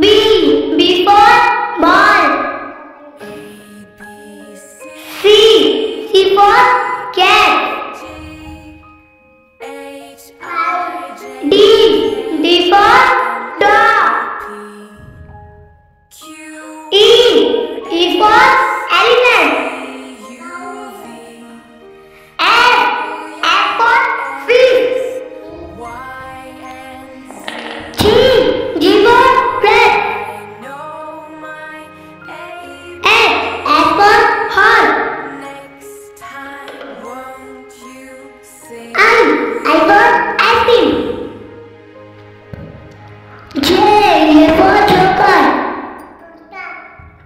B. Before ball. C. C for cat.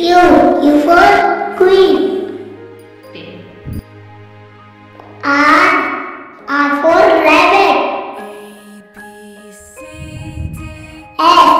U U for queen. R R for rabbit. S